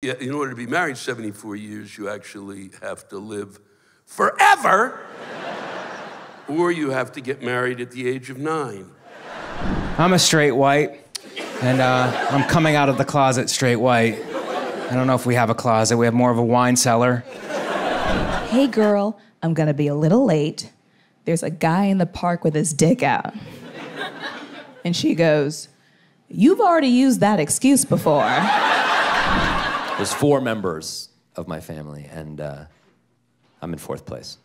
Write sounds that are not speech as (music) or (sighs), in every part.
Yeah, in order to be married 74 years, you actually have to live forever, (laughs) or you have to get married at the age of nine. I'm a straight white, and uh, I'm coming out of the closet straight white. I don't know if we have a closet, we have more of a wine cellar. Hey, girl, I'm gonna be a little late. There's a guy in the park with his dick out. And she goes, You've already used that excuse before. There's four members of my family, and uh, I'm in fourth place.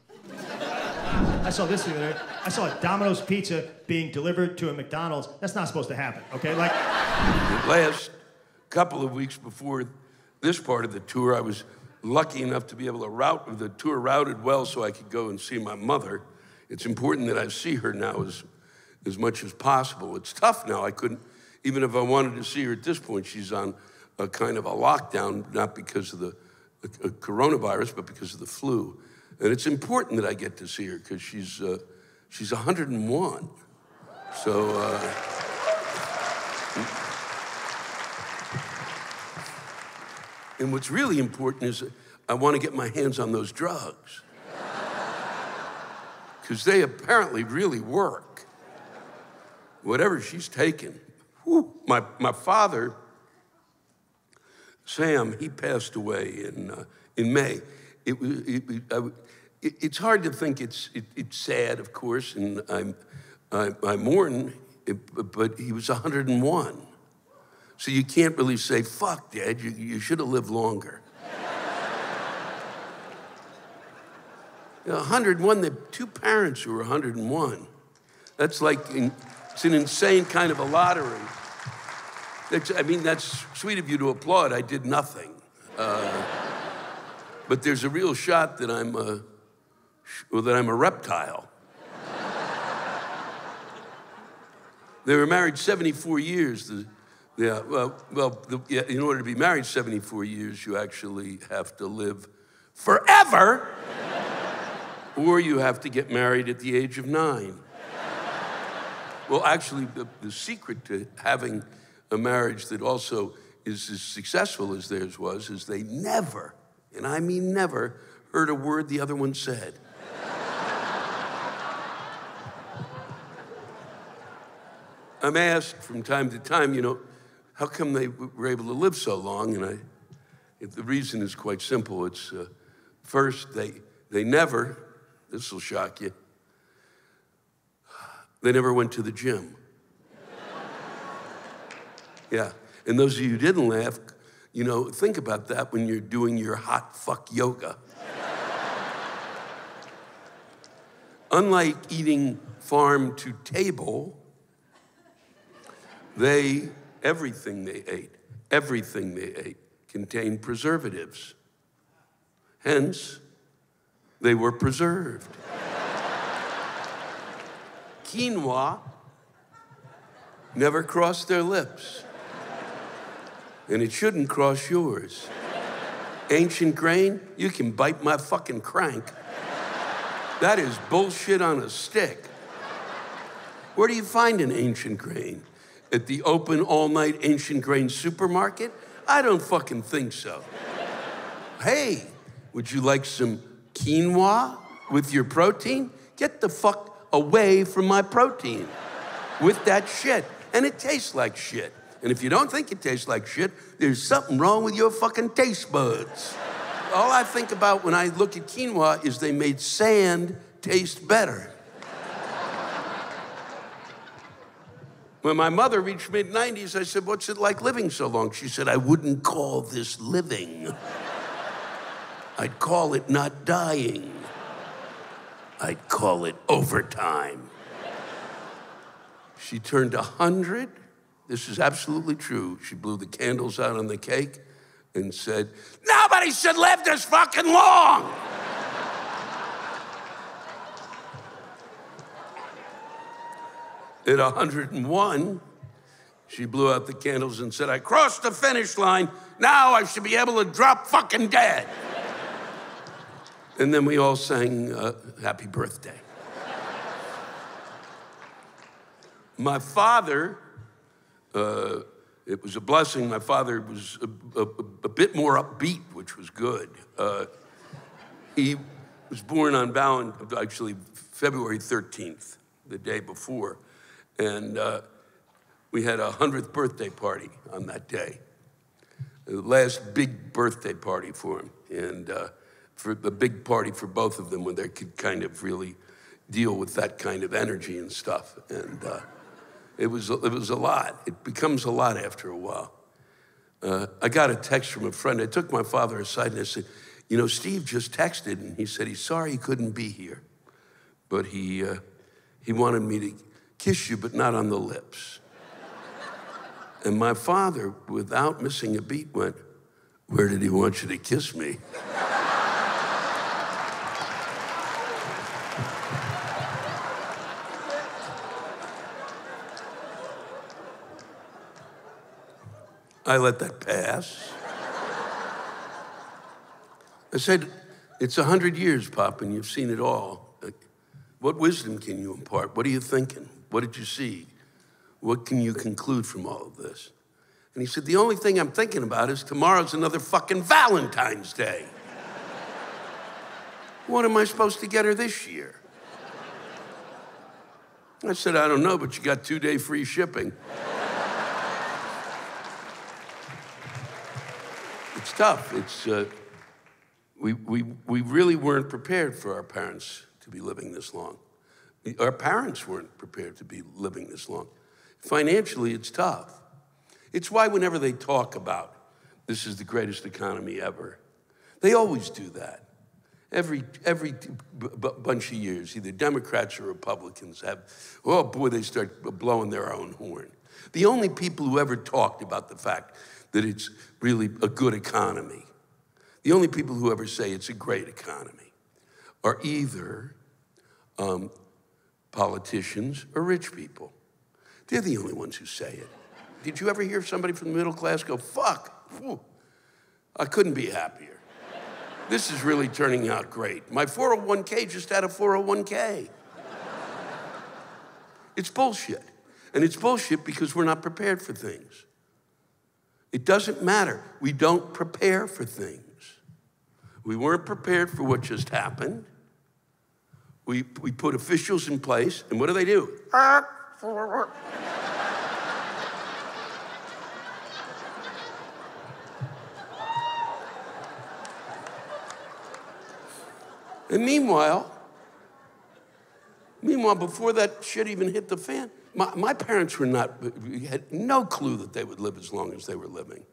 I saw this the other day. I saw a Domino's pizza being delivered to a McDonald's. That's not supposed to happen, okay? Like, The last couple of weeks before this part of the tour, I was lucky enough to be able to route the tour routed well so I could go and see my mother. It's important that I see her now as, as much as possible. It's tough now. I couldn't, even if I wanted to see her at this point, she's on a kind of a lockdown, not because of the uh, coronavirus, but because of the flu. And it's important that I get to see her because she's, uh, she's 101. So, uh, And what's really important is I want to get my hands on those drugs. Because they apparently really work. Whatever she's taken. Whew. My, my father, Sam, he passed away in, uh, in May. It, it, it, it's hard to think it's, it, it's sad, of course, and I'm, I, I mourn, but he was 101. So you can't really say, fuck, Dad, you, you should have lived longer. (laughs) You know, 101, the two parents who were 101. That's like, in, it's an insane kind of a lottery. I mean, that's sweet of you to applaud. I did nothing. Uh, but there's a real shot that I'm a, well, that I'm a reptile. They were married 74 years. The, yeah, well, well the, yeah, in order to be married 74 years, you actually have to live forever, or you have to get married at the age of nine. Well, actually, the, the secret to having a marriage that also is as successful as theirs was is they never, and I mean never, heard a word the other one said. (laughs) I'm asked from time to time, you know, how come they were able to live so long? And I, the reason is quite simple. It's uh, first, they, they never, this will shock you, they never went to the gym. Yeah. And those of you who didn't laugh, you know, think about that when you're doing your hot fuck yoga. (laughs) Unlike eating farm to table, they, everything they ate, everything they ate contained preservatives. Hence, they were preserved. (laughs) Quinoa never crossed their lips, and it shouldn't cross yours. Ancient grain, you can bite my fucking crank. That is bullshit on a stick. Where do you find an ancient grain? At the open all night ancient grain supermarket? I don't fucking think so. Hey, would you like some quinoa with your protein? Get the fuck away from my protein with that shit. And it tastes like shit. And if you don't think it tastes like shit, there's something wrong with your fucking taste buds. All I think about when I look at quinoa is they made sand taste better. When my mother reached mid 90s, I said, What's it like living so long? She said, I wouldn't call this living. I'd call it not dying. I'd call it overtime. She turned 100. This is absolutely true. She blew the candles out on the cake and said, Nobody should live this fucking long. At 101, she blew out the candles and said, I crossed the finish line. Now I should be able to drop fucking dead. and then we all sang uh, Happy Birthday. My father uh, it was a blessing. My father was a, a, a bit more upbeat, which was good. Uh, he was born on Valen, actually February 13th, the day before, and uh, we had a 100th birthday party on that day. The last big birthday party for him, and uh, for the big party for both of them when they could kind of really deal with that kind of energy and stuff. And uh, it, was, it was a lot. It becomes a lot after a while. Uh, I got a text from a friend. I took my father aside and I said, You know, Steve just texted and he said he's sorry he couldn't be here, but he, uh, he wanted me to kiss you, but not on the lips. (laughs) and my father, without missing a beat, went, Where did he want you to kiss me? (laughs) I let that pass. I said, It's a hundred years, Pop, and you've seen it all. What wisdom can you impart? What are you thinking? What did you see? What can you conclude from all of this? And he said, The only thing I'm thinking about is tomorrow's another fucking Valentine's Day. what am I supposed to get her this year? I said, I don't know, but you got two day free shipping. It's tough. It's, uh, we, we, we really weren't prepared for our parents to be living this long. Our parents weren't prepared to be living this long. Financially, it's tough. It's why whenever they talk about this is the greatest economy ever, they always do that. Every, every bunch of years, either Democrats or Republicans have, oh boy, they start blowing their own horn. The only people who ever talked about the fact that it's really a good economy. The only people who ever say it's a great economy are either um, politicians or rich people. They're the only ones who say it. Did you ever hear somebody from the middle class go, fuck, whew, I couldn't be happier. This is really turning out great. My 401k just had a 401k. It's bullshit. And it's bullshit because we're not prepared for things. It doesn't matter. We don't prepare for things. We weren't prepared for what just happened. We, we put officials in place, and what do they do? And meanwhile, meanwhile, before that shit even hit the fan, my, my parents were not, had no clue that they would live as long as they were living.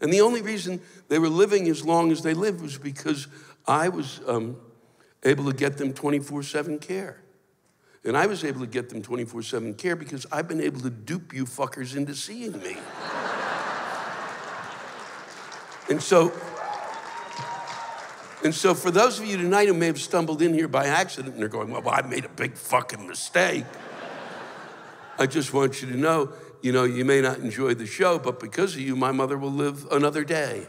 And the only reason they were living as long as they lived was because I was um, able to get them 24 7 care. And I was able to get them 24 7 care because I've been able to dupe you fuckers into seeing me. and so, and so, for those of you tonight who may have stumbled in here by accident and are going, well, I made a big fucking mistake. I just want you to know, you know, you may not enjoy the show, but because of you, my mother will live another day.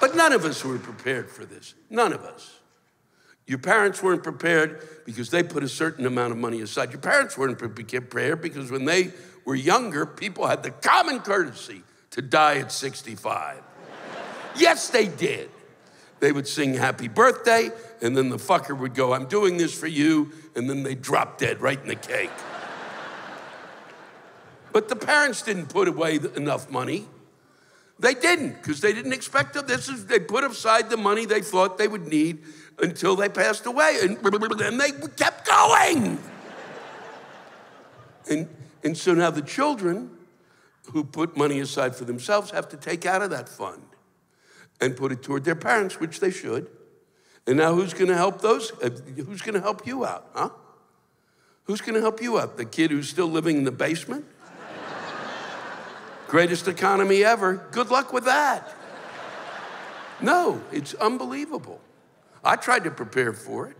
but none of us were prepared for this. None of us. Your parents weren't prepared because they put a certain amount of money aside. Your parents weren't prepared because when they were younger, people had the common courtesy to die at 65. yes, they did. They would sing happy birthday, and then the fucker would go, I'm doing this for you, and then they drop dead right in the cake. but the parents didn't put away enough money. They didn't, because they didn't expect them. This is, they put aside the money they thought they would need until they passed away, and, they kept going. and, and so now the children who put money aside for themselves have to take out of that fund and put it toward their parents, which they should. And now who's going to help those? Uh, who's going to help you out, huh? Who's going to help you out? The kid who's still living in the basement? Greatest economy ever. Good luck with that. No, it's unbelievable. I tried to prepare for it.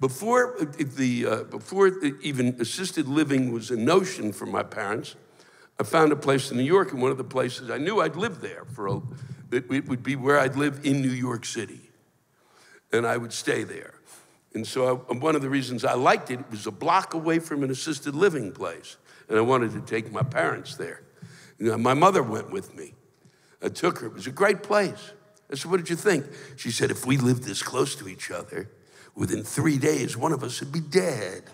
Before, the, uh, before even assisted living was a notion for my parents, I found a place in New York, and one of the places I knew I'd live there for a, it would be where I'd live in New York City. And I would stay there. And so I, one of the reasons I liked it, it was a block away from an assisted living place. And I wanted to take my parents there. You know, my mother went with me. I took her. It was a great place. I said, What did you think? She said, If we lived this close to each other, within three days, one of us would be dead.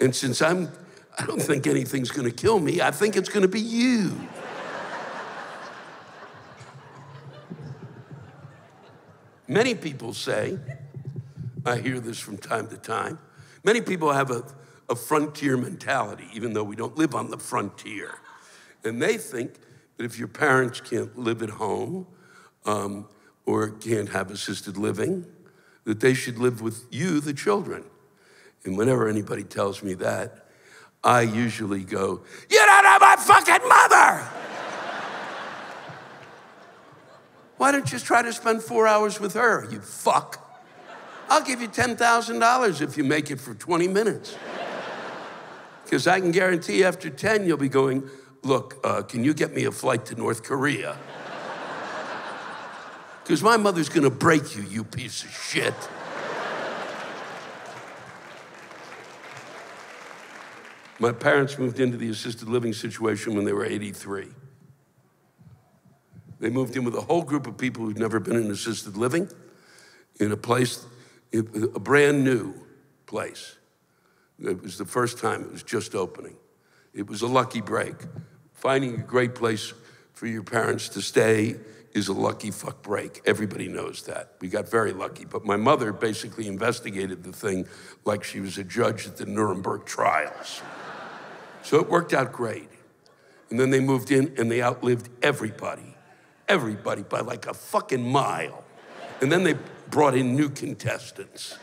and since I'm, I don't think anything's gonna kill me, I think it's gonna be you. Many people say, I hear this from time to time, many people have a, a frontier mentality, even though we don't live on the frontier. And they think that if your parents can't live at home um, or can't have assisted living, that they should live with you, the children. And whenever anybody tells me that, I usually go, You don't know my fucking mother! Why don't you try to spend four hours with her, you fuck? I'll give you $10,000 if you make it for 20 minutes. Because I can guarantee after 10, you'll be going, Look, uh, can you get me a flight to North Korea? Because my mother's gonna break you, you piece of shit. My parents moved into the assisted living situation when they were 83. They moved in with a whole group of people who'd never been in assisted living in a place, a brand new place. It was the first time, it was just opening. It was a lucky break. Finding a great place for your parents to stay is a lucky fuck break. Everybody knows that. We got very lucky. But my mother basically investigated the thing like she was a judge at the Nuremberg trials. So it worked out great. And then they moved in and they outlived everybody everybody by like a fucking mile. And then they brought in new contestants.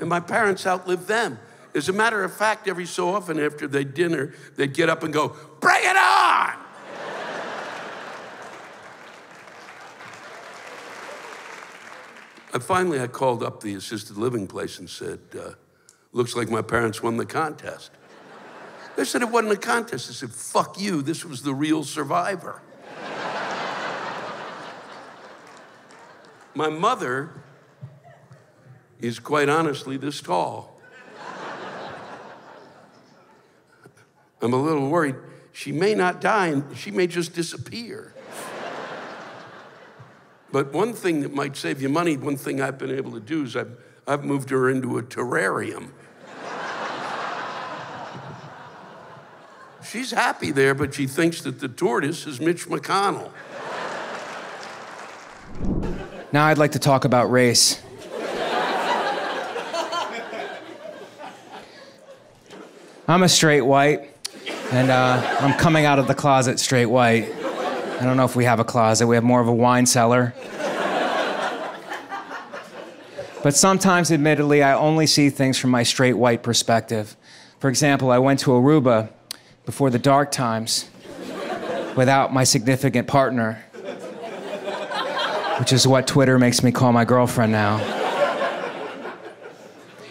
and my parents outlived them. As a matter of fact, every so often after they dinner, they'd get up and go, Bring it on! and finally, I called up the assisted living place and said, uh, Looks like my parents won the contest. They said it wasn't a contest. I said, fuck you, this was the real survivor. My mother is quite honestly this tall. I'm a little worried. She may not die and she may just disappear. But one thing that might save you money, one thing I've been able to do is I've, I've moved her into a terrarium. She's happy there, but she thinks that the tortoise is Mitch McConnell. Now I'd like to talk about race. I'm a straight white, and uh, I'm coming out of the closet straight white. I don't know if we have a closet, we have more of a wine cellar. But sometimes, admittedly, I only see things from my straight white perspective. For example, I went to Aruba before the dark times without my significant partner, which is what Twitter makes me call my girlfriend now.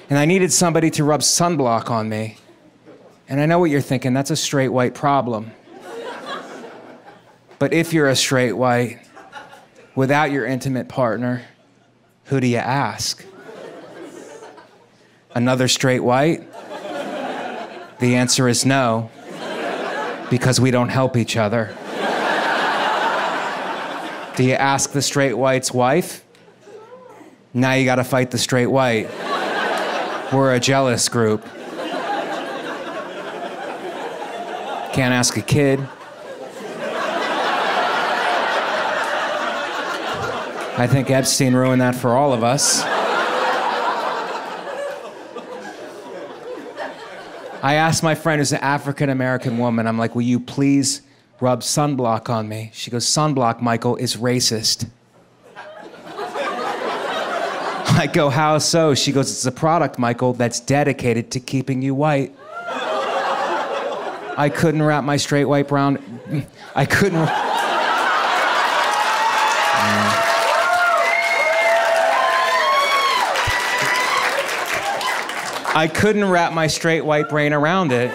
And I needed somebody to rub sunblock on me. And I know what you're thinking that's a straight white problem. But if you're a straight white without your intimate partner, who do you ask? Another straight white? The answer is no because we don't help each other. Do you ask the straight white's wife? Now you gotta fight the straight white. We're a jealous group. Can't ask a kid. I think Epstein ruined that for all of us. I asked my friend who's an African American woman, I'm like, will you please rub sunblock on me? She goes, sunblock, Michael, is racist. (laughs) I go, how so? She goes, it's a product, Michael, that's dedicated to keeping you white. (laughs) I couldn't wrap my straight white brown. (laughs) I couldn't. I couldn't wrap my straight white brain around it.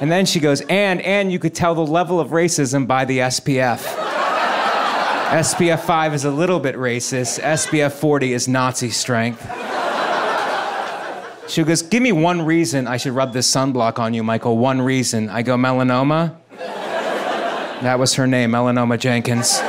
And then she goes, and, and you could tell the level of racism by the SPF. SPF 5 is a little bit racist. SPF 40 is Nazi strength. She goes, Give me one reason I should rub this sunblock on you, Michael. One reason. I go, Melanoma? That was her name, Melanoma Jenkins.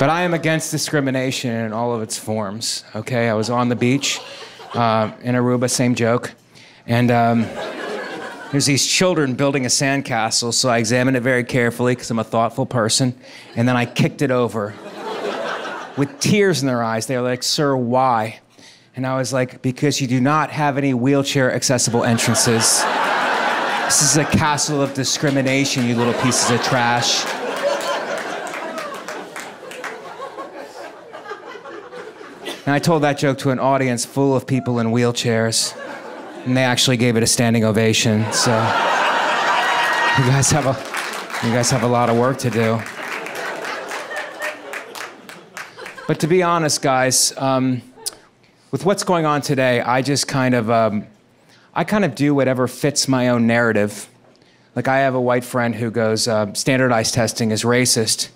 But I am against discrimination in all of its forms. Okay, I was on the beach uh, in Aruba, same joke, and um, there's these children building a sandcastle. So I examined it very carefully because I'm a thoughtful person, and then I kicked it over with tears in their eyes. They were like, "Sir, why?" And I was like, "Because you do not have any wheelchair accessible entrances." This is a castle of discrimination, you little pieces of trash. And I told that joke to an audience full of people in wheelchairs, and they actually gave it a standing ovation. So you guys have a you guys have a lot of work to do. But to be honest, guys, um, with what's going on today, I just kind of um, I kind of do whatever fits my own narrative. Like I have a white friend who goes, uh, standardized testing is racist.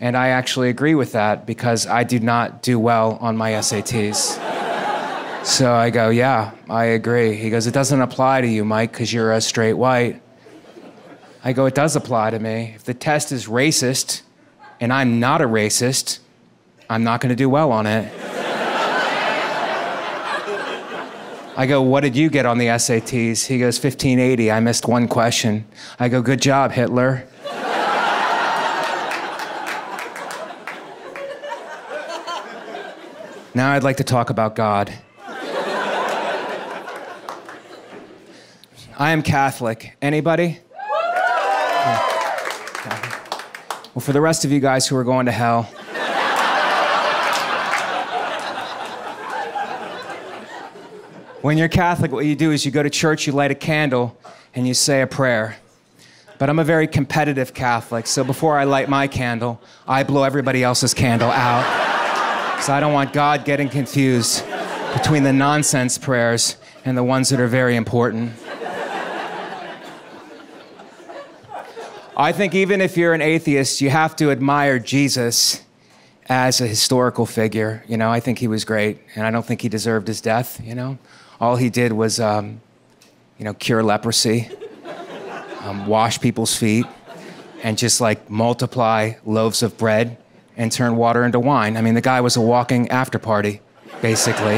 And I actually agree with that because I do not do well on my SATs. so I go, yeah, I agree. He goes, it doesn't apply to you, Mike, because you're a straight white. I go, it does apply to me. If the test is racist and I'm not a racist, I'm not going to do well on it. I go, what did you get on the SATs? He goes, 1580. I missed one question. I go, good job, Hitler. Now I'd like to talk about God. I am Catholic. Anybody? Well, for the rest of you guys who are going to hell, when you're Catholic, what you do is you go to church, you light a candle, and you say a prayer. But I'm a very competitive Catholic, so before I light my candle, I blow everybody else's candle out. So I don't want God getting confused between the nonsense prayers and the ones that are very important. I think even if you're an atheist, you have to admire Jesus as a historical figure. You know, I think he was great, and I don't think he deserved his death. You know, all he did was, um, you know, cure leprosy, um, wash people's feet, and just like multiply loaves of bread and turn water into wine. I mean, the guy was a walking after party, basically.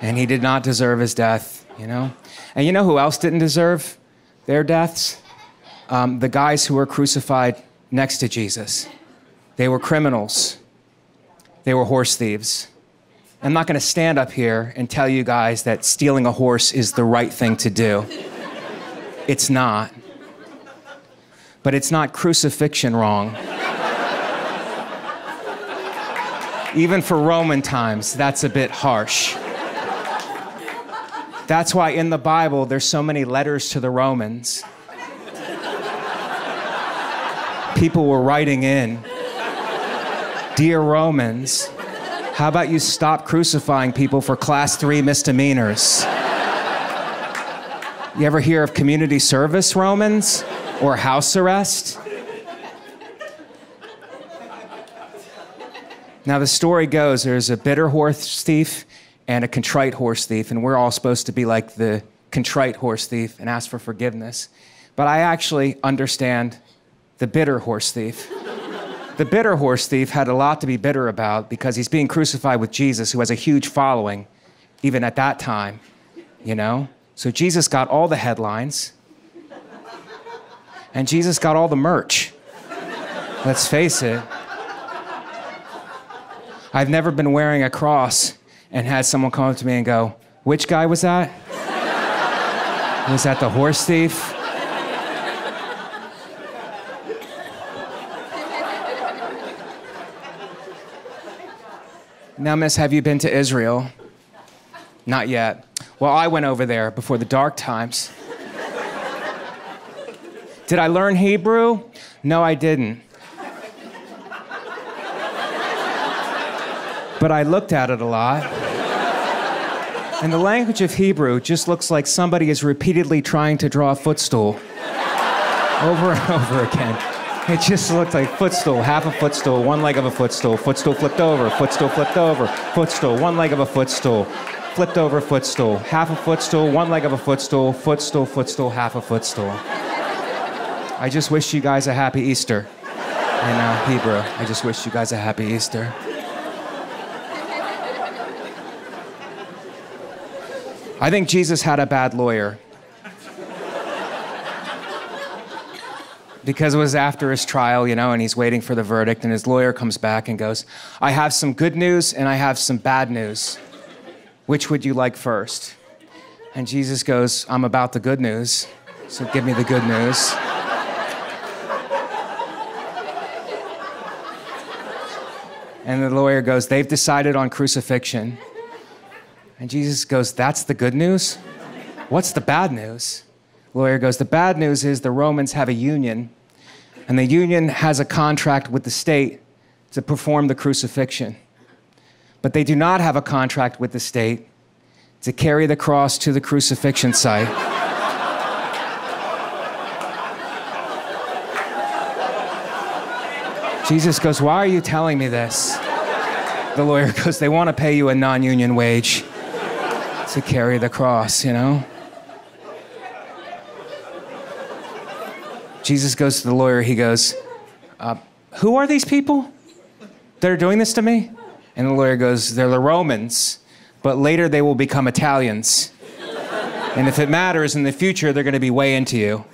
and he did not deserve his death, you know? And you know who else didn't deserve their deaths? Um, the guys who were crucified next to Jesus. They were criminals, they were horse thieves. I'm not going to stand up here and tell you guys that stealing a horse is the right thing to do. It's not. But it's not crucifixion wrong. Even for Roman times, that's a bit harsh. That's why in the Bible there's so many letters to the Romans. People were writing in, Dear Romans, how about you stop crucifying people for class three misdemeanors? You ever hear of community service, Romans? Or house arrest? Now, the story goes there's a bitter horse thief and a contrite horse thief, and we're all supposed to be like the contrite horse thief and ask for forgiveness. But I actually understand the bitter horse thief. (laughs) the bitter horse thief had a lot to be bitter about because he's being crucified with Jesus, who has a huge following, even at that time, you know? So Jesus got all the headlines, and Jesus got all the merch. Let's face it. I've never been wearing a cross and had someone come up to me and go, Which guy was that? was that the horse thief? Now, miss, have you been to Israel? Not yet. Well, I went over there before the dark times. Did I learn Hebrew? No, I didn't. But I looked at it a lot. And the language of Hebrew just looks like somebody is repeatedly trying to draw a footstool over and over again. It just looked like footstool, half a footstool, one leg of a footstool, footstool flipped over, footstool flipped over, footstool, one leg of a footstool, flipped over footstool, half a footstool, one leg of a footstool, footstool, footstool, half a footstool. I just wish you guys a happy Easter. In uh, Hebrew, I just wish you guys a happy Easter. I think Jesus had a bad lawyer. because it was after his trial, you know, and he's waiting for the verdict, and his lawyer comes back and goes, I have some good news and I have some bad news. Which would you like first? And Jesus goes, I'm about the good news, so give me the good news. And the lawyer goes, They've decided on crucifixion. And Jesus goes, That's the good news? What's the bad news? The Lawyer goes, The bad news is the Romans have a union, and the union has a contract with the state to perform the crucifixion. But they do not have a contract with the state to carry the cross to the crucifixion site. Jesus goes, Why are you telling me this? The lawyer goes, They want to pay you a non union wage to carry the cross, you know? Jesus goes to the lawyer, he goes, uh, Who are these people that are doing this to me? And the lawyer goes, They're the Romans, but later they will become Italians. And if it matters in the future, they're going to be way into you.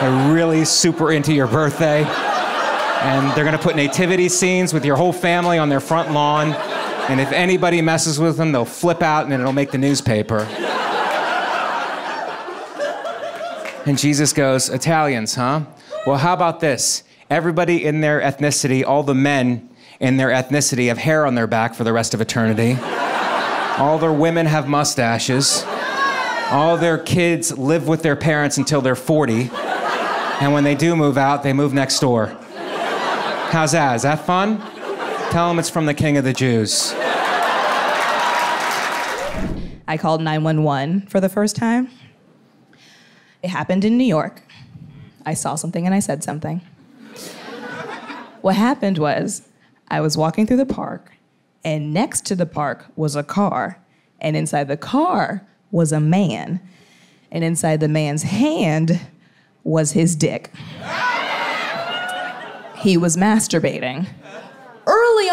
They're really super into your birthday. And they're going to put nativity scenes with your whole family on their front lawn. And if anybody messes with them, they'll flip out and it'll make the newspaper. And Jesus goes, Italians, huh? Well, how about this? Everybody in their ethnicity, all the men in their ethnicity, have hair on their back for the rest of eternity. All their women have mustaches. All their kids live with their parents until they're 40. And when they do move out, they move next door. How's that? Is that fun? Tell him it's from the King of the Jews. I called 911 for the first time. It happened in New York. I saw something and I said something. what happened was I was walking through the park, and next to the park was a car, and inside the car was a man, and inside the man's hand was his dick. he was masturbating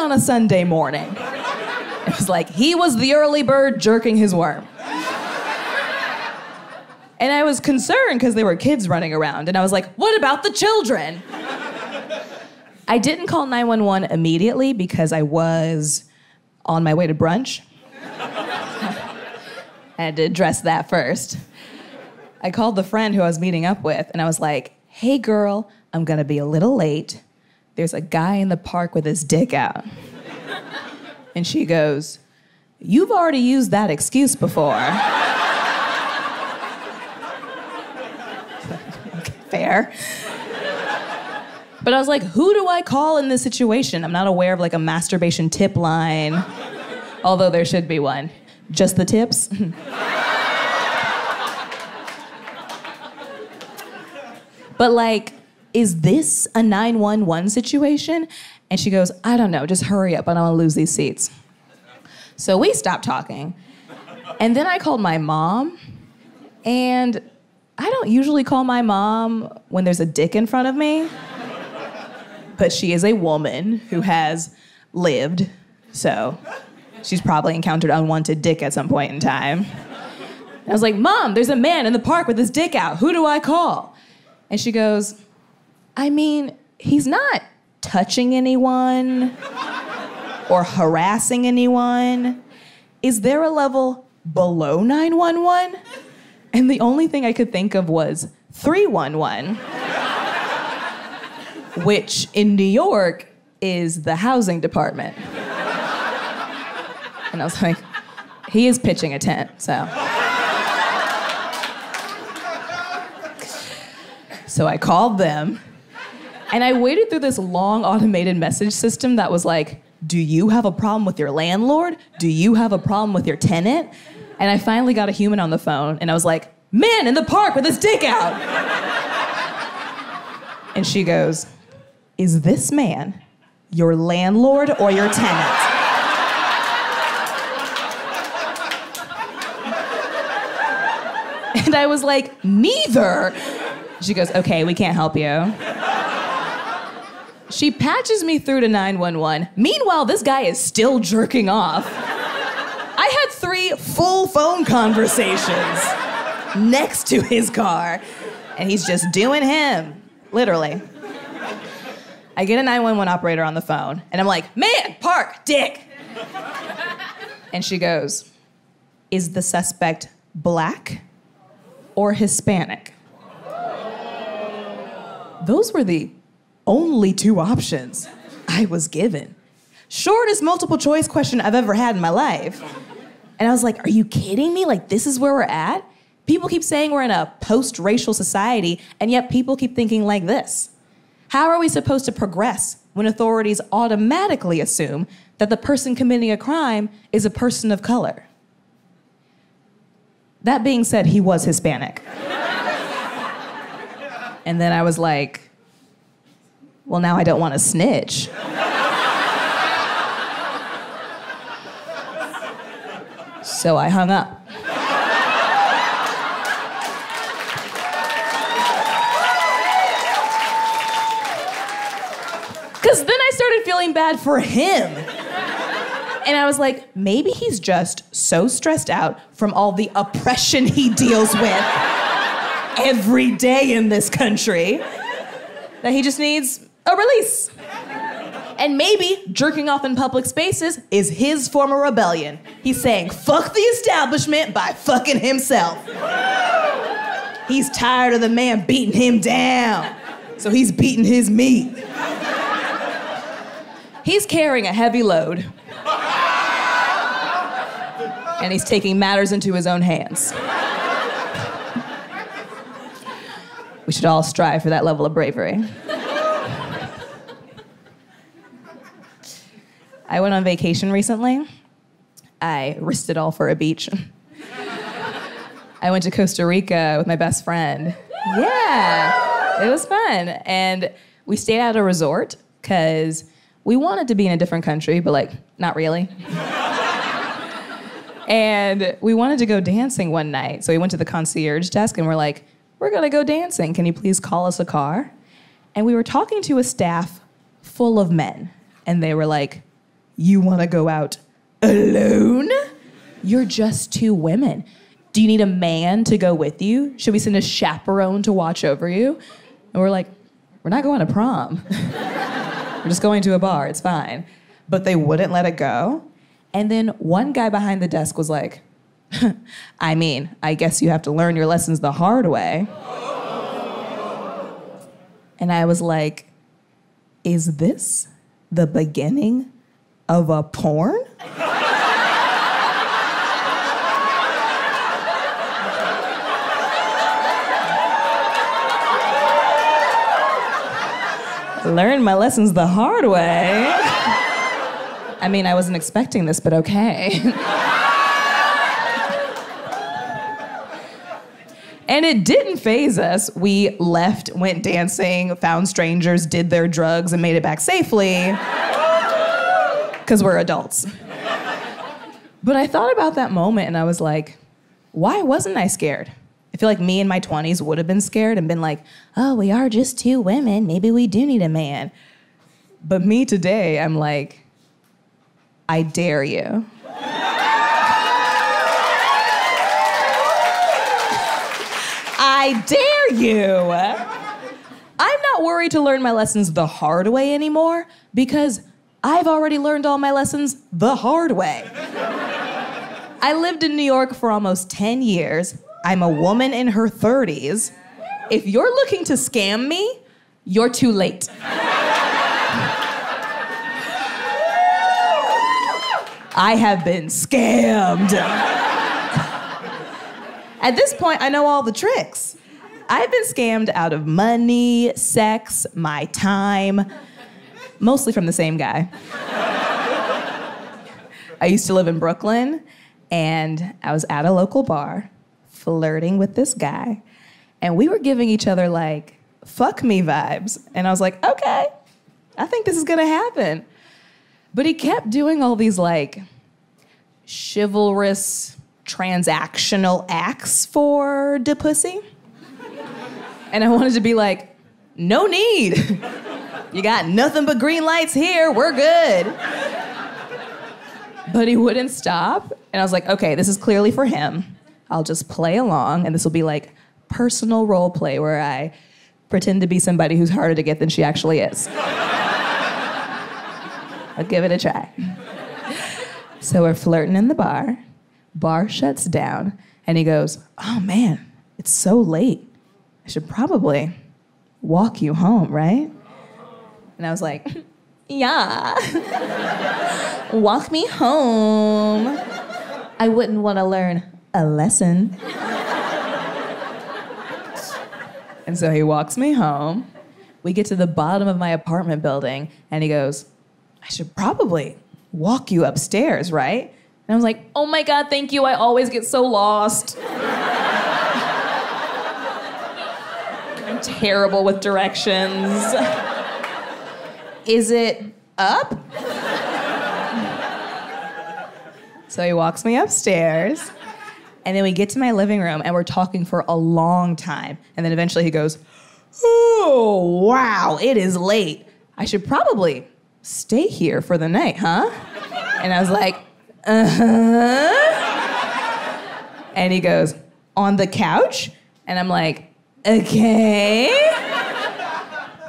on a Sunday morning. It was like he was the early bird jerking his worm. And I was concerned because there were kids running around. And I was like, what about the children? I didn't call 911 immediately because I was on my way to brunch. (laughs) I had to address that first. I called the friend who I was meeting up with and I was like, hey girl, I'm gonna be a little late. There's a guy in the park with his dick out. And she goes, You've already used that excuse before. fair. But I was like, who do I call in this situation? I'm not aware of like a masturbation tip line, although there should be one. Just the tips? (laughs) but like, is this a 911 situation? And she goes, I don't know, just hurry up. I don't want to lose these seats. So we stopped talking. And then I called my mom, and I don't usually call my mom when there's a dick in front of me, but she is a woman who has lived, so she's probably encountered unwanted dick at some point in time. I was like, Mom, there's a man in the park with his dick out. Who do I call? And she goes, I mean, he's not touching anyone or harassing anyone. Is there a level below 911? And the only thing I could think of was 311, which in New York is the housing department. And I was like, he is pitching a tent, so. So I called them, and I waited through this long automated message system that was like, Do you have a problem with your landlord? Do you have a problem with your tenant? And I finally got a human on the phone and I was like, Man in the park with his dick out. and she goes, Is this man your landlord or your tenant? And I was like, Neither. She goes, Okay, we can't help you. She patches me through to 911. Meanwhile, this guy is still jerking off. I had three full phone conversations next to his car, and he's just doing him, literally. I get a 911 operator on the phone, and I'm like, man, park, dick. And she goes, is the suspect black or Hispanic? Those were the only two options I was given. Shortest multiple choice question I've ever had in my life. And I was like, are you kidding me? Like, this is where we're at? People keep saying we're in a post racial society, and yet people keep thinking like this. How are we supposed to progress when authorities automatically assume that the person committing a crime is a person of color? That being said, he was Hispanic. (laughs) and then I was like, well, now I don't want to snitch. so I hung up. Because then I started feeling bad for him. And I was like, maybe he's just so stressed out from all the oppression he deals with every day in this country that he just needs a release. And maybe jerking off in public spaces is his form of rebellion. He's saying, fuck the establishment by fucking himself. He's tired of the man beating him down, so he's beating his meat. He's carrying a heavy load. And he's taking matters into his own hands. We should all strive for that level of bravery. I went on vacation recently. I risked it all for a beach. I went to Costa Rica with my best friend. Yeah, it was fun. And we stayed at a resort because we wanted to be in a different country, but like, not really. and we wanted to go dancing one night. So we went to the concierge desk and we're like, we're gonna go dancing. Can you please call us a car? And we were talking to a staff full of men. And they were like, You wanna go out alone? You're just two women. Do you need a man to go with you? Should we send a chaperone to watch over you? And we're like, We're not going to prom. (laughs) we're just going to a bar. It's fine. But they wouldn't let it go. And then one guy behind the desk was like, (laughs) I mean, I guess you have to learn your lessons the hard way. And I was like, is this the beginning of a porn? Learn my lessons the hard way. I mean, I wasn't expecting this, but okay. And it didn't phase us. We left, went dancing, found strangers, did their drugs, and made it back safely. Because we're adults. But I thought about that moment and I was like, why wasn't I scared? I feel like me in my 20s would have been scared and been like, oh, we are just two women. Maybe we do need a man. But me today, I'm like, I dare you. I dare you. I'm not worried to learn my lessons the hard way anymore because I've already learned all my lessons the hard way. I lived in New York for almost 10 years. I'm a woman in her 30s. If you're looking to scam me, you're too late. I have been scammed. At this point, I know all the tricks. I've been scammed out of money, sex, my time, mostly from the same guy. I used to live in Brooklyn, and I was at a local bar flirting with this guy, and we were giving each other like fuck me vibes. And I was like, okay, I think this is gonna happen. But he kept doing all these like chivalrous transactional acts for the pussy. And I wanted to be like, no need. You got nothing but green lights here. We're good. But he wouldn't stop. And I was like, okay, this is clearly for him. I'll just play along, and this will be like personal role play where I pretend to be somebody who's harder to get than she actually is. I'll give it a try. So we're flirting in the bar. Bar shuts down, and he goes, Oh man, it's so late. I should probably walk you home, right? And I was like, Yeah. walk me home. I wouldn't want to learn a lesson. and so he walks me home. We get to the bottom of my apartment building, and he goes, I should probably walk you upstairs, right? And I was like, oh my God, thank you. I always get so lost. (laughs) I'm terrible with directions. Is it up? so he walks me upstairs. And then we get to my living room and we're talking for a long time. And then eventually he goes, Oh, wow, it is late. I should probably stay here for the night, huh? And I was like, Uh huh. And he goes, On the couch? And I'm like, Okay.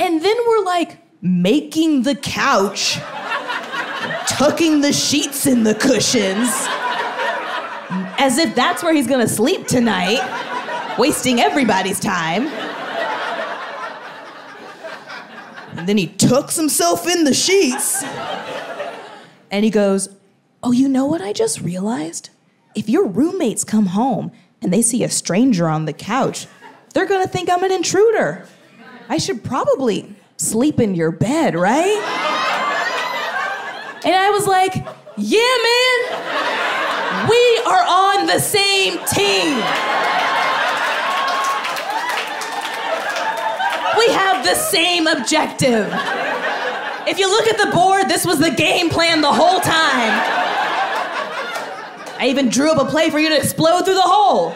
And then we're like making the couch, tucking the sheets in the cushions, as if that's where he's gonna sleep tonight, wasting everybody's time. And then he tucks himself in the sheets. And he goes, Oh, you know what I just realized? If your roommates come home and they see a stranger on the couch, they're gonna think I'm an intruder. I should probably sleep in your bed, right? And I was like, Yeah, man, we are on the same team. We have the same objective. If you look at the board, this was the game plan the whole time. I even drew up a play for you to explode through the hole.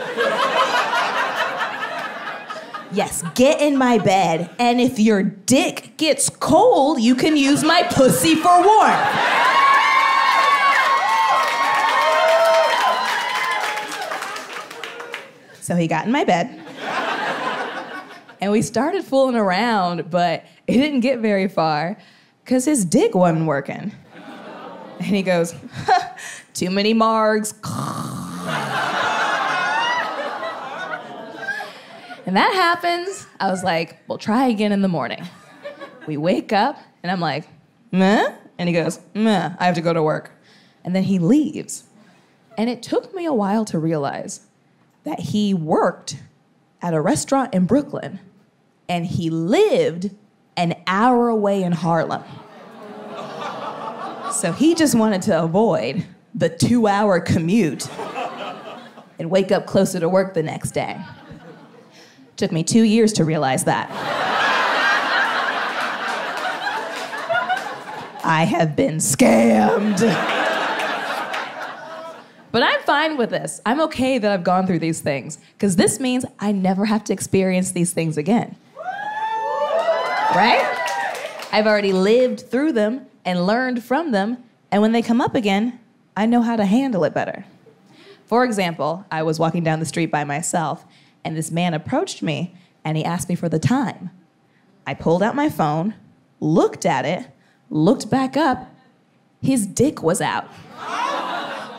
Yes, get in my bed, and if your dick gets cold, you can use my pussy for warmth. So he got in my bed. And we started fooling around, but it didn't get very far because his dick wasn't working. And he goes, (laughs) Too many margs. (laughs) and that happens. I was like, Well, try again in the morning. We wake up, and I'm like, Meh? And he goes, Meh, I have to go to work. And then he leaves. And it took me a while to realize that he worked at a restaurant in Brooklyn and he lived an hour away in Harlem. So he just wanted to avoid the two hour commute and wake up closer to work the next day. Took me two years to realize that. I have been scammed. But I'm fine with this. I'm okay that I've gone through these things because this means I never have to experience these things again. Right? I've already lived through them and learned from them, and when they come up again, I know how to handle it better. For example, I was walking down the street by myself, and this man approached me and he asked me for the time. I pulled out my phone, looked at it, looked back up, his dick was out.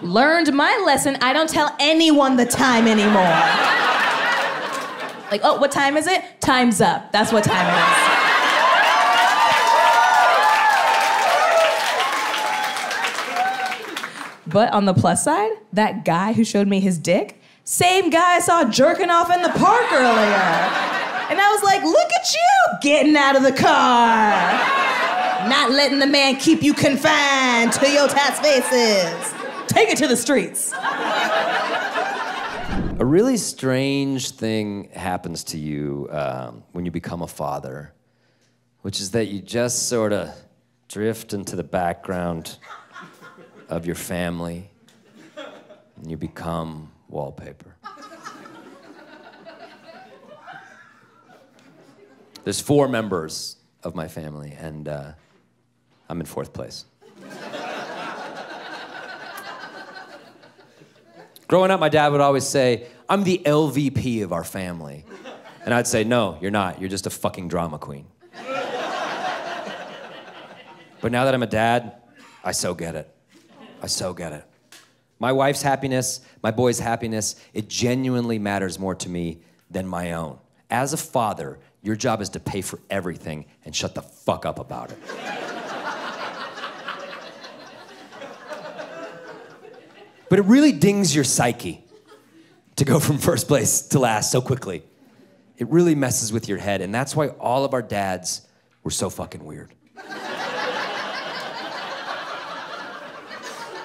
Learned my lesson. I don't tell anyone the time anymore. Like, oh, what time is it? Time's up. That's what time it is. But on the plus side, that guy who showed me his dick, same guy I saw jerking off in the park earlier. And I was like, look at you getting out of the car. Not letting the man keep you confined to your tat spaces. take it to the streets. A really strange thing happens to you um, when you become a father, which is that you just sort of drift into the background of your family and you become wallpaper. There's four members of my family, and uh, I'm in fourth place. Growing up, my dad would always say, I'm the LVP of our family. And I'd say, No, you're not. You're just a fucking drama queen. but now that I'm a dad, I so get it. I so get it. My wife's happiness, my boy's happiness, it genuinely matters more to me than my own. As a father, your job is to pay for everything and shut the fuck up about it. (laughs) but it really dings your psyche to go from first place to last so quickly. It really messes with your head, and that's why all of our dads were so fucking weird.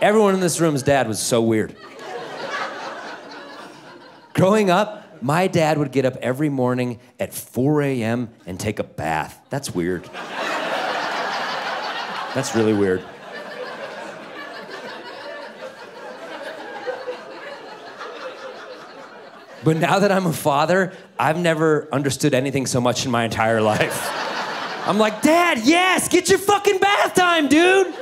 Everyone in this room's dad was so weird. Growing up, my dad would get up every morning at 4 a.m. and take a bath. That's weird. That's really weird. But now that I'm a father, I've never understood anything so much in my entire life. I'm like, Dad, yes, get your fucking bath time, dude.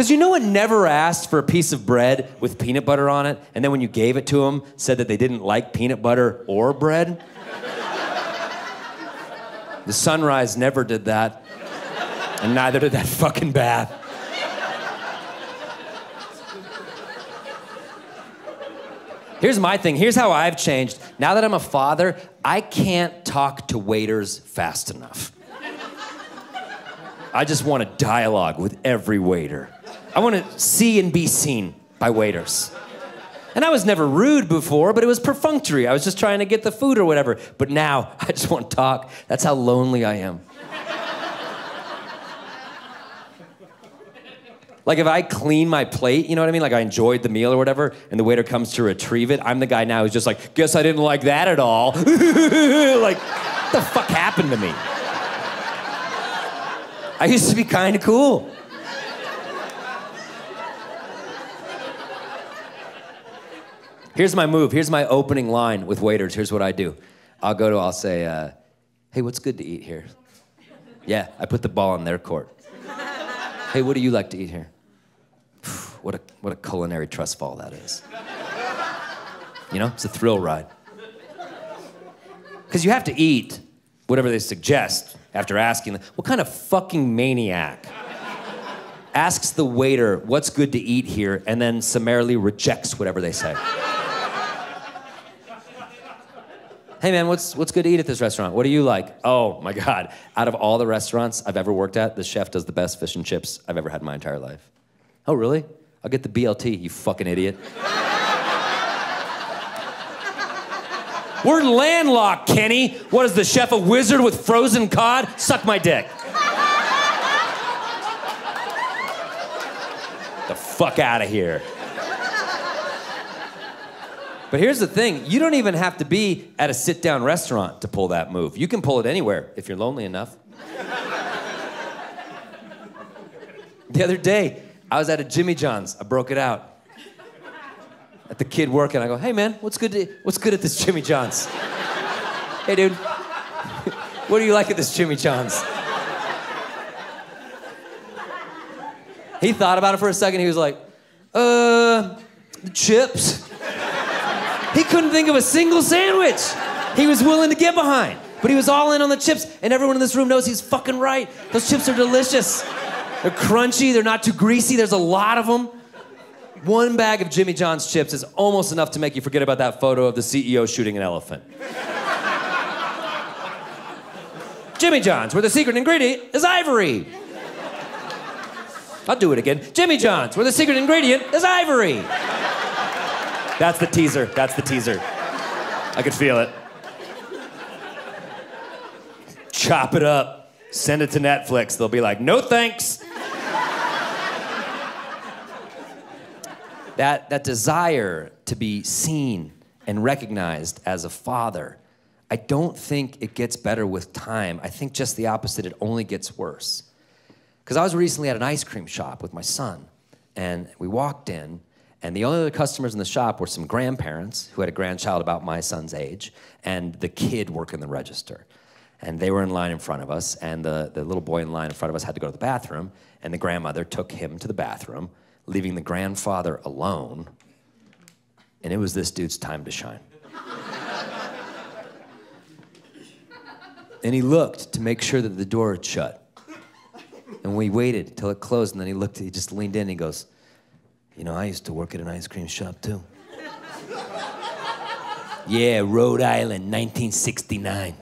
Because you know what never asked for a piece of bread with peanut butter on it, and then when you gave it to them, said that they didn't like peanut butter or bread? the sunrise never did that, and neither did that fucking bath. Here's my thing. Here's how I've changed. Now that I'm a father, I can't talk to waiters fast enough. I just want a dialogue with every waiter. I want to see and be seen by waiters. And I was never rude before, but it was perfunctory. I was just trying to get the food or whatever. But now (laughs) I just want to talk. That's how lonely I am. Like if I clean my plate, you know what I mean? Like I enjoyed the meal or whatever, and the waiter comes to retrieve it, I'm the guy now who's just like, guess I didn't like that at all. (laughs) like, what the fuck happened to me? I used to be kind of cool. Here's my move. Here's my opening line with waiters. Here's what I do. I'll go to, I'll say, uh, hey, what's good to eat here? Yeah, I put the ball in their court. Hey, what do you like to eat here? (sighs) what a, what a culinary trust fall that is. You know, it's a thrill ride. Because you have to eat whatever they suggest after asking them. What kind of fucking maniac asks the waiter what's good to eat here and then summarily rejects whatever they say? Hey man, what's, what's good to eat at this restaurant? What do you like? Oh my God. Out of all the restaurants I've ever worked at, the chef does the best fish and chips I've ever had in my entire life. Oh, really? I'll get the BLT, you fucking idiot. (laughs) We're landlocked, Kenny. What is the chef a wizard with frozen cod? Suck my dick. the fuck out of here. But here's the thing you don't even have to be at a sit down restaurant to pull that move. You can pull it anywhere if you're lonely enough. (laughs) the other day, I was at a Jimmy John's. I broke it out. At the kid working, I go, "Hey man, what's good? To, what's good at this Jimmy John's? (laughs) hey dude, (laughs) what do you like at this Jimmy John's?" He thought about it for a second. He was like, "Uh, the chips." He couldn't think of a single sandwich he was willing to get behind. But he was all in on the chips, and everyone in this room knows he's fucking right. Those chips are delicious. They're crunchy, they're not too greasy, there's a lot of them. One bag of Jimmy John's chips is almost enough to make you forget about that photo of the CEO shooting an elephant. Jimmy John's, where the secret ingredient is ivory. I'll do it again. Jimmy John's, where the secret ingredient is ivory. That's the teaser. That's the teaser. I could feel it. Chop it up. Send it to Netflix. They'll be like, no thanks. that, that desire to be seen and recognized as a father, I don't think it gets better with time. I think just the opposite, it only gets worse. Because I was recently at an ice cream shop with my son, and we walked in, and the only other customers in the shop were some grandparents who had a grandchild about my son's age, and the kid working the register. And they were in line in front of us, and the, the little boy in line in front of us had to go to the bathroom, and the grandmother took him to the bathroom, leaving the grandfather alone. And it was this dude's time to shine. and he looked to make sure that the door had shut. And we waited till it closed, and then he looked, he just leaned in and he goes, You know, I used to work at an ice cream shop too. yeah, Rhode Island, 1969.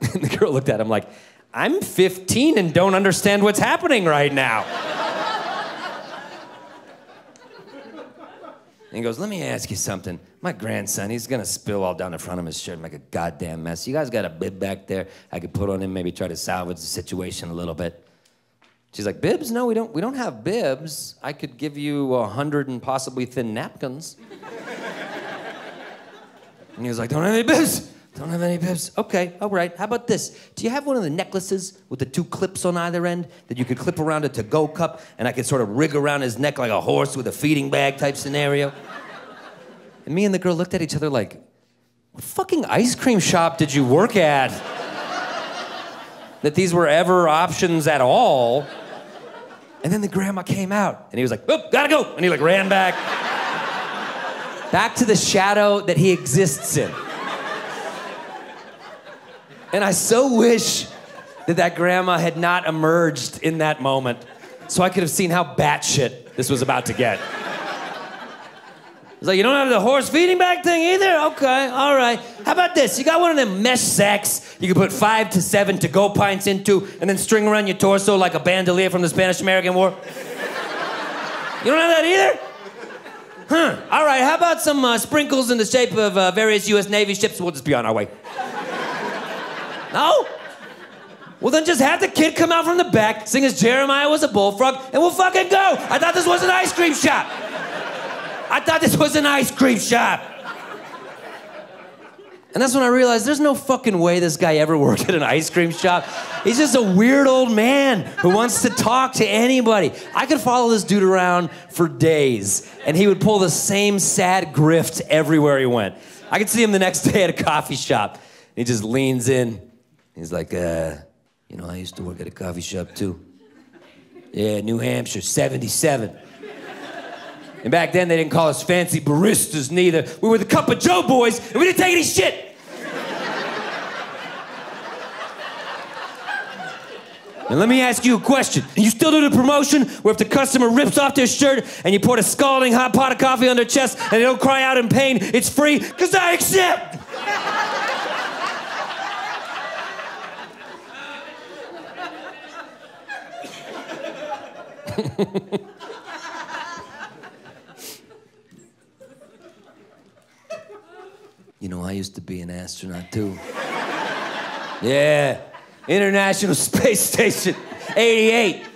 and (laughs) the girl looked at him like, I'm 15 and don't understand what's happening right now. And he goes, Let me ask you something. My grandson, he's gonna spill all down the front of his shirt and make a goddamn mess. You guys got a bib back there I could put on him, maybe try to salvage the situation a little bit. She's like, Bibs? No, we don't we don't have bibs. I could give you a hundred and possibly thin napkins. and he was like, Don't have any bibs. Don't have any bibs. Okay, all right. How about this? Do you have one of the necklaces with the two clips on either end that you could clip around a to-go cup and I could sort of rig around his neck like a horse with a feeding bag type scenario? And me and the girl looked at each other like, what fucking ice cream shop did you work at? that these were ever options at all. And then the grandma came out and he was like, oh, gotta go. And he like ran back. back to the shadow that he exists in. And I so wish that that grandma had not emerged in that moment so I could have seen how batshit this was about to get. It's like, you don't have the horse feeding bag thing either? Okay, all right. How about this? You got one of them mesh sacks you can put five to seven to go pints into and then string around your torso like a bandolier from the Spanish American War? You don't have that either? Huh. All right, how about some uh, sprinkles in the shape of uh, various U.S. Navy ships? We'll just be on our way. (laughs) No? Well, then just have the kid come out from the back, sing as Jeremiah was a bullfrog, and we'll fucking go. I thought this was an ice cream shop. I thought this was an ice cream shop. And that's when I realized there's no fucking way this guy ever (laughs) worked at an ice cream shop. He's just a weird old man who wants to talk to anybody. I could follow this dude around for days, and he would pull the same sad grift everywhere he went. I could see him the next day at a coffee shop. He just leans in, He's like, uh, you know, I used to work at a coffee shop too. Yeah, New Hampshire, 77. And back then they didn't call us fancy baristas neither. We were the Cup of Joe boys, and we didn't take any shit. And let me ask you a question. You still do the promotion where if the customer rips off their shirt and you pour a scalding hot pot of coffee on their chest and they don't cry out in pain, it's free? Because I accept. (laughs) you know, I used to be an astronaut too. yeah, International (laughs) Space Station, 88.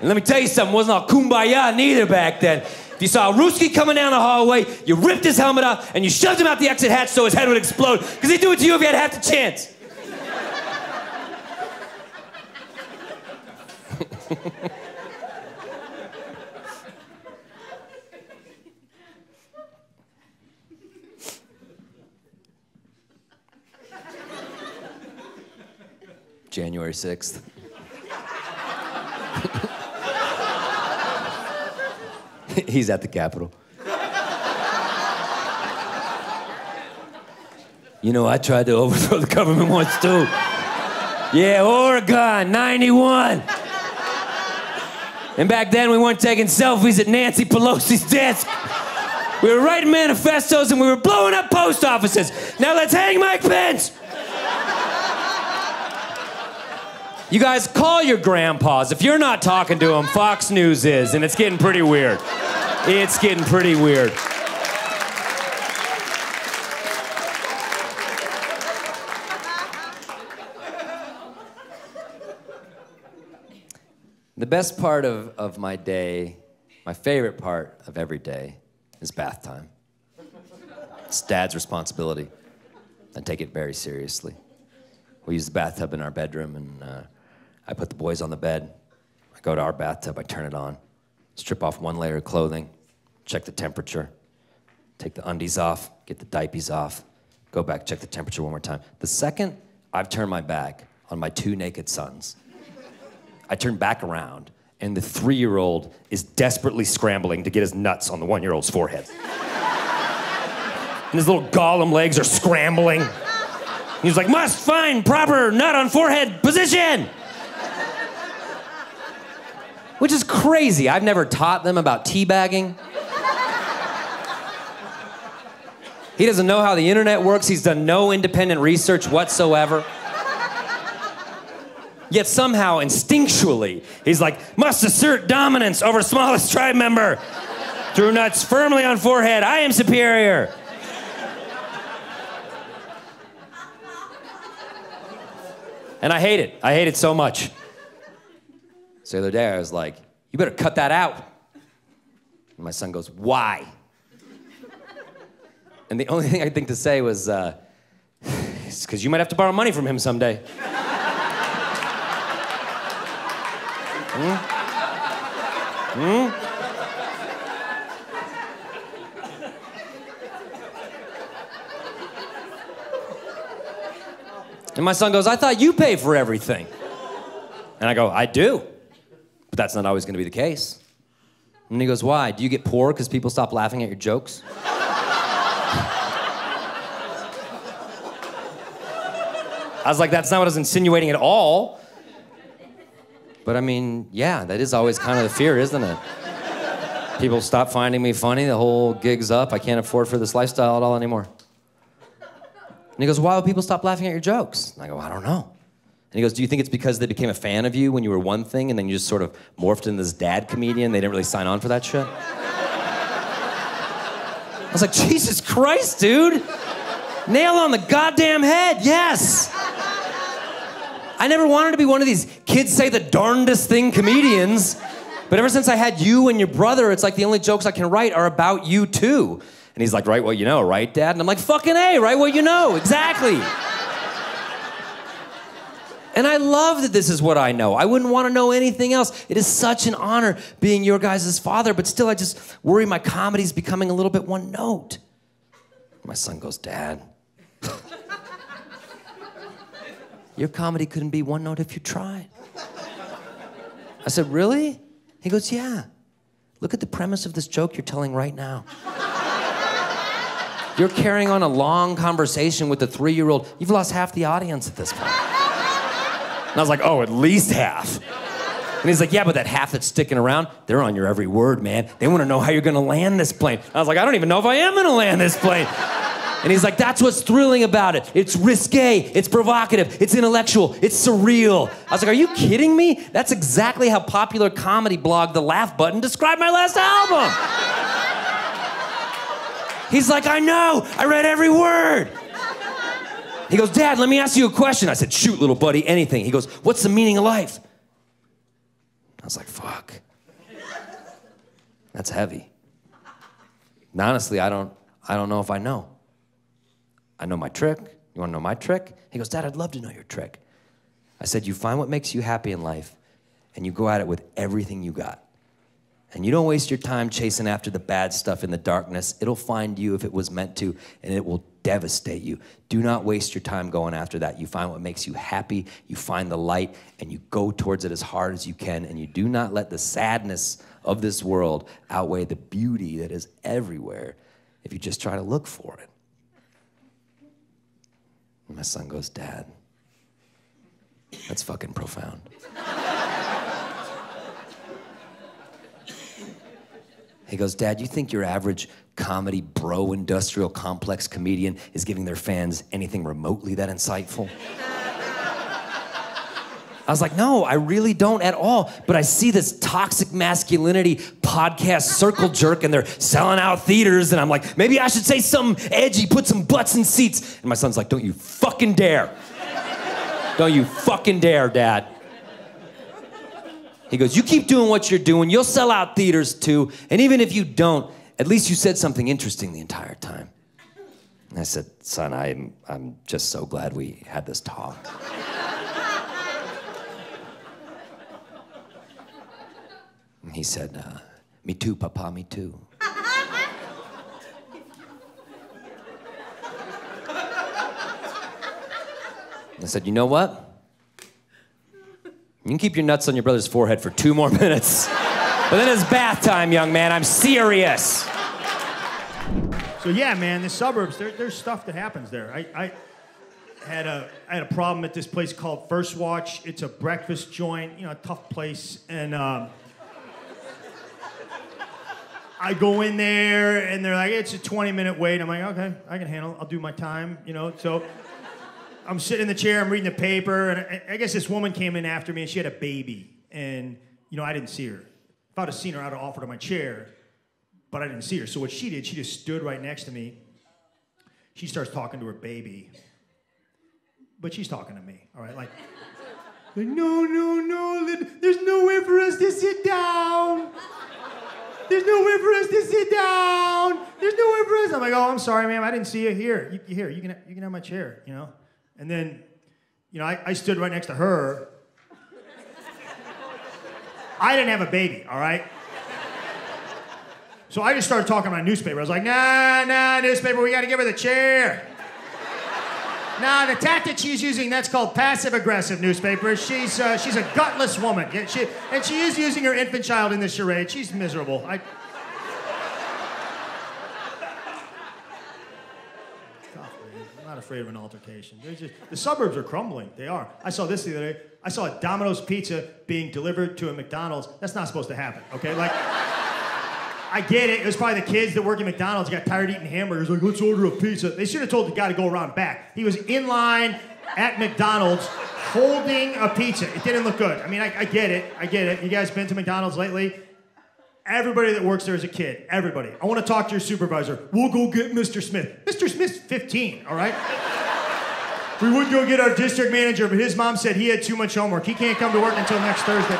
And let me tell you something, wasn't all kumbaya neither back then. If you saw a Ruski coming down the hallway, you ripped his helmet off and you shoved him out the exit hatch so his head would explode, because he'd do it to you if you had half the chance. (laughs) January 6th. (laughs) He's at the Capitol. You know, I tried to overthrow the government once too. Yeah, Oregon, 91. And back then, we weren't taking selfies at Nancy Pelosi's desk. We were writing manifestos and we were blowing up post offices. Now let's hang Mike Pence. You guys call your grandpas. If you're not talking to them, Fox News is, and it's getting pretty weird. It's getting pretty weird. The best part of, of my day My favorite part of every day is bath time. It's dad's responsibility. I take it very seriously. We use the bathtub in our bedroom, and uh, I put the boys on the bed. I go to our bathtub, I turn it on, strip off one layer of clothing, check the temperature, take the undies off, get the diapers off, go back, check the temperature one more time. The second I've turned my back on my two naked sons, I turn back around, and the three year old is desperately scrambling to get his nuts on the one year old's forehead. and his little golem legs are scrambling. He's like, must find proper nut on forehead position. Which is crazy. I've never taught them about teabagging. He doesn't know how the internet works. He's done no independent research whatsoever. Yet somehow, instinctually, he's like, must assert dominance over smallest tribe member. Through nuts firmly on forehead. I am superior. And I hate it. I hate it so much. So the other day I was like, you better cut that out. And my son goes, why? And the only thing I think to say was, uh, (sighs) it's because you might have to borrow money from him someday. hmm? Hmm? And my son goes, I thought you pay for everything. And I go, I do. But that's not always going to be the case. And he goes, Why? Do you get poor because people stop laughing at your jokes? (laughs) I was like, That's not what I was insinuating at all. But I mean, yeah, that is always kind of the fear, isn't it? People stop finding me funny, the whole gig's up. I can't afford for this lifestyle at all anymore. And he goes, Why would people stop laughing at your jokes? And I go, I don't know. And he goes, Do you think it's because they became a fan of you when you were one thing and then you just sort of morphed into this dad comedian? They didn't really sign on for that shit? I was like, Jesus Christ, dude. Nail on the goddamn head, yes. I never wanted to be one of these kids say the darndest thing comedians. But ever since I had you and your brother, it's like the only jokes I can write are about you too. And he's like, Write what you know, right, Dad? And I'm like, Fucking A, write what you know, exactly. And I love that this is what I know. I wouldn't want to know anything else. It is such an honor being your guys' father, but still, I just worry my comedy's becoming a little bit one note. My son goes, Dad, (laughs) your comedy couldn't be one note if you tried. I said, Really? He goes, Yeah. Look at the premise of this joke you're telling right now. (laughs) You're carrying on a long conversation with a three year old. You've lost half the audience at this point. And I was like, oh, at least half. And he's like, yeah, but that half that's sticking around, they're on your every word, man. They want to know how you're going to land this plane. I was like, I don't even know if I am going to land this plane. And he's like, that's what's thrilling about it. It's risque, it's provocative, it's intellectual, it's surreal. I was like, are you kidding me? That's exactly how popular comedy blog The Laugh Button described my last album. He's like, I know, I read every word. He goes, Dad, let me ask you a question. I said, Shoot, little buddy, anything. He goes, What's the meaning of life? I was like, Fuck. That's heavy. And honestly, I don't, I don't know if I know. I know my trick. You wanna know my trick? He goes, Dad, I'd love to know your trick. I said, You find what makes you happy in life, and you go at it with everything you got. And you don't waste your time chasing after the bad stuff in the darkness. It'll find you if it was meant to, and it will devastate you. Do not waste your time going after that. You find what makes you happy, you find the light, and you go towards it as hard as you can, and you do not let the sadness of this world outweigh the beauty that is everywhere if you just try to look for it. And my son goes, Dad, that's fucking profound. He goes, Dad, you think your average comedy bro industrial complex comedian is giving their fans anything remotely that insightful? I was like, no, I really don't at all. But I see this toxic masculinity podcast circle jerk and they're selling out theaters. And I'm like, maybe I should say something edgy, put some butts in seats. And my son's like, don't you fucking dare. don't you fucking dare, dad. He goes, You keep doing what you're doing, you'll sell out theaters too. And even if you don't, at least you said something interesting the entire time. And I said, Son, I'm, I'm just so glad we had this talk. and he said, uh, Me too, Papa, me too. I said, You know what? You can keep your nuts on your brother's forehead for two more (laughs) minutes. But then it's bath time, young man. I'm serious. So yeah, man, the suburbs, there, there's stuff that happens there. I, I had a I had a problem at this place called First Watch. It's a breakfast joint, you know, a tough place, and um, I go in there and they're like, it's a 20 minute wait. I'm like, okay, I can handle. it. I'll do my time, you know. So I'm sitting in the chair, I'm reading the paper, and I, I guess this woman came in after me, and she had a baby, and you know, I didn't see her. If I'd have seen her, I'd have offered her my chair but I didn't see her. So what she did, she just stood right next to me. She starts talking to her baby, but she's talking to me. All right, like, like no, no, no. There's nowhere for us to sit down. There's nowhere for us to sit down. There's nowhere for us. I'm like, oh, I'm sorry, ma'am. I didn't see you here. You, here, you can, you can have my chair. You know. And then, you know, I, I stood right next to her. I didn't have a baby. All right. So I just started talking about newspaper. I was like, nah, nah, newspaper, we gotta give her the chair. nah, the tactic she's using, that's called passive aggressive newspaper. She's, uh, she's a gutless woman. Yeah, She, and she is using her infant child in this charade. She's miserable. I... Tough, man. I'm not afraid of an altercation. There's just, the suburbs are crumbling. They are. I saw this the other day. I saw a Domino's pizza being delivered to a McDonald's. That's not supposed to happen, okay? Like, I get it. It was probably the kids that work at McDonald's got tired eating hamburgers. Like, let's order a pizza. They should have told the guy to go around back. He was in line at McDonald's holding a pizza. It didn't look good. I mean, I, I get it. I get it. You guys been to McDonald's lately? Everybody that works there is a kid. Everybody. I want to talk to your supervisor. We'll go get Mr. Smith. Mr. Smith's 15, all right? (laughs) we would go get our district manager, but his mom said he had too much homework. He can't come to work until next Thursday.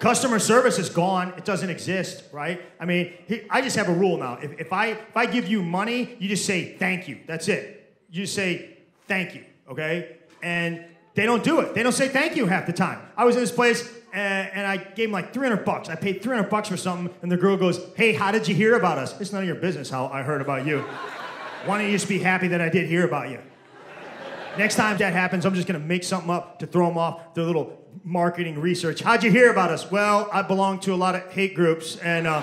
Customer service is gone. It doesn't exist, right? I mean, I just have a rule now. If, if, I, if I give you money, you just say thank you. That's it. You just say thank you, okay? And they don't do it. They don't say thank you half the time. I was in this place and, and I gave him like 300 bucks. I paid 300 bucks for something, and the girl goes, Hey, how did you hear about us? It's none of your business how I heard about you. Why don't you just be happy that I did hear about you? Next time that happens, I'm just gonna make something up to throw them off their little marketing research. How'd you hear about us? Well, I belong to a lot of hate groups, and uh,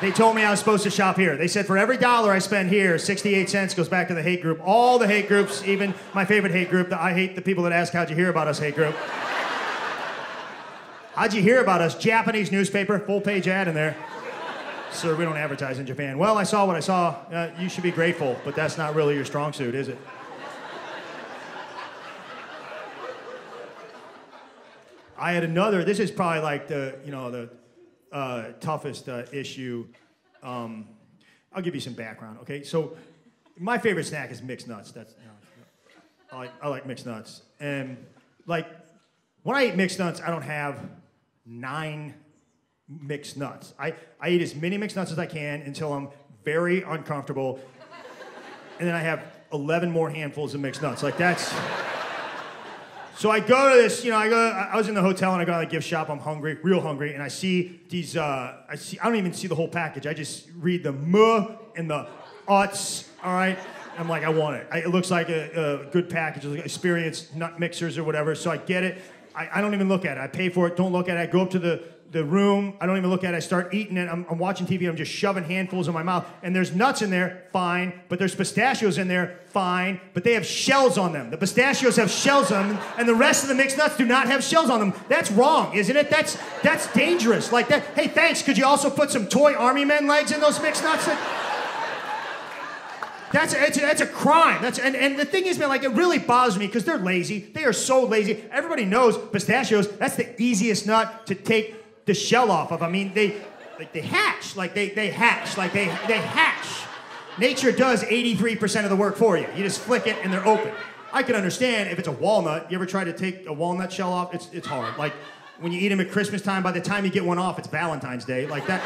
they told me I was supposed to shop here. They said for every dollar I spend here, 68 cents goes back to the hate group. All the hate groups, even my favorite hate group, the I hate the people that ask, How'd you hear about us hate group? How'd you hear about us? Japanese newspaper, full page ad in there. Sir, we don't advertise in Japan. Well, I saw what I saw. Uh, you should be grateful, but that's not really your strong suit, is it? I had another. This is probably like the you know the uh, toughest uh, issue. Um, I'll give you some background. Okay, so my favorite snack is mixed nuts. That's you know, I like I like mixed nuts, and like when I eat mixed nuts, I don't have nine mixed nuts. I, I eat as many mixed nuts as I can until I'm very uncomfortable, and then I have 11 more handfuls of mixed nuts. Like that's. So I go to this, you know, I go. I was in the hotel and I go to the gift shop. I'm hungry, real hungry, and I see these. Uh, I see. I don't even see the whole package. I just read the M and the uts. All right. I'm like, I want it. I, it looks like a, a good package, like experience nut mixers or whatever. So I get it. I, I don't even look at it. I pay for it. Don't look at it. I go up to the the room. I don't even look at it. I start eating it. I'm, I'm, watching TV. I'm just shoving handfuls in my mouth. And there's nuts in there, fine. But there's pistachios in there, fine. But they have shells on them. The pistachios have shells on them, and the rest of the mixed nuts do not have shells on them. That's wrong, isn't it? That's that's dangerous. Like that. Hey, thanks. Could you also put some toy army men legs in those mixed nuts? That's a, a, that's a crime. That's and, and the thing is, man, like it really bothers me because they're lazy. They are so lazy. Everybody knows pistachios. That's the easiest nut to take the shell off of. I mean, they like they hatch, like they they hatch, like they they hatch. Nature does 83% of the work for you. You just flick it and they're open. I can understand if it's a walnut. You ever try to take a walnut shell off? It's it's hard. Like when you eat them at Christmas time, by the time you get one off, it's Valentine's Day. Like that.